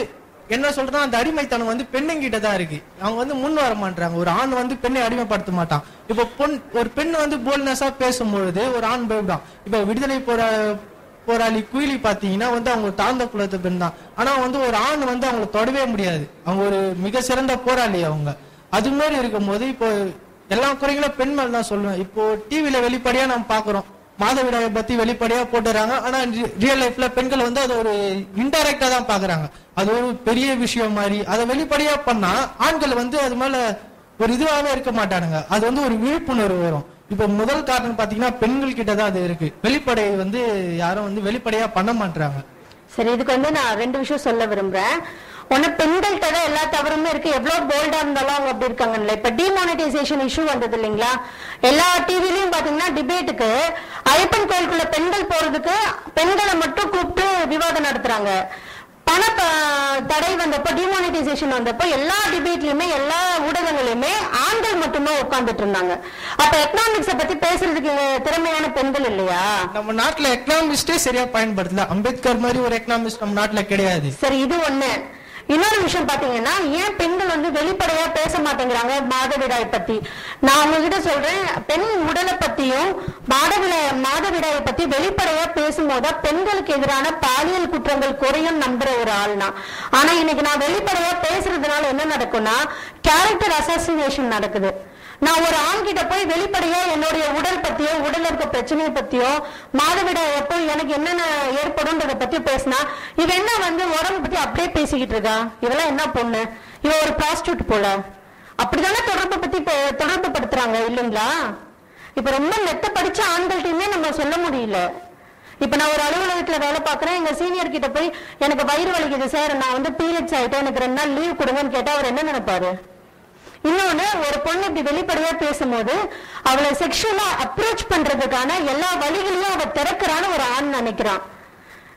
என்ன சொல்றேன்னா அந்த அடிமைத்தனம் வந்து பெண்ணுங்கிட்ட தான் இருக்கு. அவங்க வந்து முன் வர மாட்டாங்க ஒரு ஆண் வந்து பெண்ணை அடிமைப்படுத்த மாட்டான். இப்போ பொன் ஒரு பெண் வந்து போல்னஸா பேசும்பொழுது ஒரு ஆண் பயப்படான் இப்போ விடுதலை போரா போராளி குயிலி பாத்தீங்கன்னா வந்து அவங்க தாழ்ந்த குலத்து பெண் தான். ஆனா வந்து ஒரு ஆண் வந்து அவங்களை தொடவே முடியாது. அவங்க ஒரு மிக சிறந்த போராளி அவங்க. அது மாதிரி இருக்கும்போது இப்போ எல்லா குறைகளும் பெண் தான் சொல்லுவேன். இப்போ டிவியில வெளிப்படையா நம்ம பாக்குறோம் மாதவிடாயை பத்தி வெளிப்படையா போட்டுறாங்க. ஆனா ரியல் லைஃப்ல பெண்கள் வந்து அது ஒரு இன்டைரக்டா தான் பாக்குறாங்க அது ஒரு பெரிய விஷயம் மாதிரி. அதை வெளிப்படையா பண்ணா ஆண்கள் வந்து அது மேல ஒரு இதுவாகவே இருக்க மாட்டானுங்க. அது வந்து ஒரு விழிப்புணர்வு வரும். இப்ப முதல் காரணம் பாத்தீங்கன்னா பெண்கள் கிட்ட தான் அது இருக்கு. வெளிப்படை வந்து யாரும் வந்து வெளிப்படையா பண்ண மாட்டாங்க சரி இதுக்கு வந்து நான் ரெண்டு விஷயம் சொல்ல விரும்புறேன். ஒண்ணு பெண்கள்கிட்ட தான் எல்லா தவறுமே இருக்கு. எவ்வளவு போல்டா இருந்தாலும் அவங்க அப்படி இருக்காங்கல்ல இப்ப டிமானிட்டைசேஷன் இஷ்யூ வந்தது இல்லைங்களா? எல்லா டிவிலையும் பாத்தீங்கன்னா டிபேட்டுக்கு ஐயப்பன் கோயிலுக்குள்ள பெண்கள் போறதுக்கு பெண்களை மட்டும் கூப்பிட்டு விவாதம் நடத்துறாங்க. பண தடை வந்தப்போ டிமானிட்டைசேஷன் வந்தப்போ எல்லா டிபேட்லயுமே எல்லா ஊடகங்களையுமே ஆண்கள் மட்டுமே உட்கார்ந்துட்டு இருந்தாங்க. அப்ப எக்கனாமிக்ஸ பத்தி பேசுறதுக்கு திறமையான பெண்கள் இல்லையா? நம்ம நாட்டுல எக்கனாமிஸ்டே சரியா பயன்படுத்தல. அம்பேத்கர் மாதிரி ஒரு எக்கனாமிஸ்ட் நம்ம நாட்டுல கிடையாது. சரி இது ஒண்ணு. இன்னொரு விஷயம் பாத்தீங்கன்னா ஏன் பெண்கள் வந்து வெளிப்படையா பேச மாட்டேங்கிறாங்க? மாதவிடாய் பத்தி. நான் உங்ககிட்ட சொல்றேன் பெண் உடலை பத்தியும் மாதவிடாய் மாதவிடாயை பத்தி வெளிப்படையா பேசும்போது பெண்களுக்கு எதிரான பாலியல் குற்றங்கள் குறையும் நம்புற ஒரு ஆள் தான் ஆனா இன்னைக்கு நான் வெளிப்படையா பேசுறதுனால என்ன நடக்கும்னா கேரக்டர் அசாசினேஷன் நடக்குது. நான் ஒரு ஆண் கிட்ட போய் வெளிப்படையா என்னுடைய உடல் பத்தியோ உடல் இருக்க பிரச்சனையை பத்தியோ மாதவிடாய் எப்போ எனக்கு என்னென்ன ஏற்படும்ன்றத பத்தி பேசினா இவ என்ன வந்து உடம்பு பத்தி அப்படியே பேசிக்கிட்டு இருக்கா? இவெல்லாம் என்ன பொண்ணு? இவ ஒரு ப்ராஸ்டியூட் போல. அப்படிதானே தொடர்பு பத்தி தொடர்பு படுத்துறாங்க இல்லைங்களா? இப்ப ரொம்ப மெத்த படிச்ச ஆண்கள்ட்டையுமே நம்ம சொல்ல முடியல. இப்ப நான் ஒரு அலுவலகத்துல வேலை பாக்குறேன் எங்க சீனியர் கிட்ட போய் எனக்கு வயிறு வலிக்குது சார் நான் வந்து பீரியட்ஸ் ஆயிட்டேன் எனக்கு ரெண்டு நாள் லீவ் கொடுங்கன்னு கேட்டா அவர் என்ன நினைப்பாரு? இன்னொன்னு ஒரு பொண்ணு இப்படி வெளிப்படையா பேசும்போது அவளை செக்ஷுவலா அப்ரோச் பண்றதுக்கான எல்லா வழிகளையும் அவ திறக்கிறான்னு ஒரு ஆண் நினைக்கிறான்.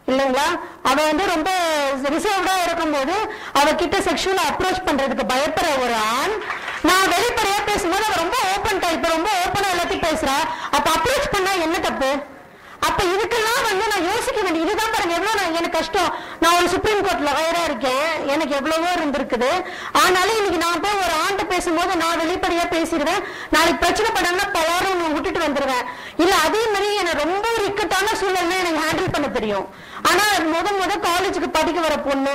இல்லைங்களா? அவ வந்து ரொம்ப ரிசர்வ்டா இருக்கும்போது அவகிட்ட செக்ஷுவலா அப்ரோச் பண்றதுக்கு பயப்படுற ஒரு ஆண் நான் வெளிப்படையா பேசும்போது அவ ரொம்ப ஓப்பன் டைப் ரொம்ப ஓப்பனா எல்லாத்தையும் பேசுறா. அப்ப அப்ரோச் பண்ணா என்ன தப்பு? அப்ப இதுக்கெல்லாம் வந்து நான் யோசிக்க வேண்டிய இதுதான் பாருங்க எவ்வளவு நான் எனக்கு கஷ்டம். நான் ஒரு சுப்ரீம் கோர்ட்ல வயரா இருக்கேன். எனக்கு எவ்வளவோ இருந்திருக்குது. ஆனாலும் இன்னைக்கு நான் போய் ஒரு ஆண்ட பேசும்போது நான் வெளிப்படையா பேசிடுவேன். நாளைக்கு பிரச்சனை படாம பலாரும் விட்டுட்டு வந்துடுவேன் இல்ல அதே மாதிரி எனக்கு ரொம்ப ஒரு இக்கட்டான சூழல்னா எனக்கு ஹேண்டில் பண்ண தெரியும். ஆனா முத முத காலேஜுக்கு படிக்க வர பொண்ணு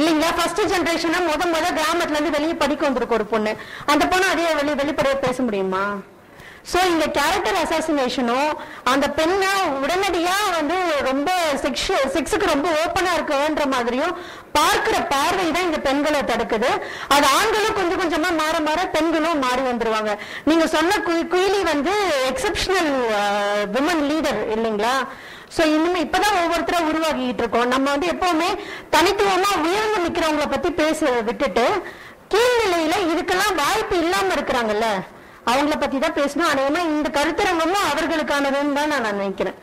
இல்லைங்களா? ஃபர்ஸ்ட் ஜெனரேஷனா முத முத கிராமத்துல இருந்து வெளியே படிக்க வந்திருக்கு ஒரு பொண்ணு. அந்த பொண்ணு அதே வெளியே வெளிப்படையா பேச முடியுமா? ஸோ இந்த கேரக்டர் அசாசினேஷனும் அந்த பெண்ணை உடனடியாக வந்து ரொம்ப செக்ஸ் செக்ஸுக்கு ரொம்ப ஓப்பனாக இருக்குன்ற மாதிரியும் பார்க்குற பார்வை தான் இந்த பெண்களை தடுக்குது. அது ஆண்களும் கொஞ்சம் கொஞ்சமாக மாற மாற பெண்களும் மாறி வந்துருவாங்க. நீங்கள் சொன்ன குயி- குயிலி வந்து எக்ஸப்ஷனல் விமன் லீடர் இல்லைங்களா? ஸோ இனிமே இப்போதான் ஒவ்வொருத்தரா உருவாக்கிட்டு இருக்கோம். நம்ம வந்து எப்பவுமே தனித்துவமா உயர்ந்து நிற்கிறவங்களை பத்தி பேச விட்டுட்டு கீழ்நிலையில இதுக்கெல்லாம் வாய்ப்பு இல்லாம இருக்கிறாங்கல்ல? அவங்கள பத்தி தான் பேசணும் அநேகமா இந்த கருத்தரங்கமும் அவர்களுக்கானதுன்னு தான் நான் நினைக்கிறேன்.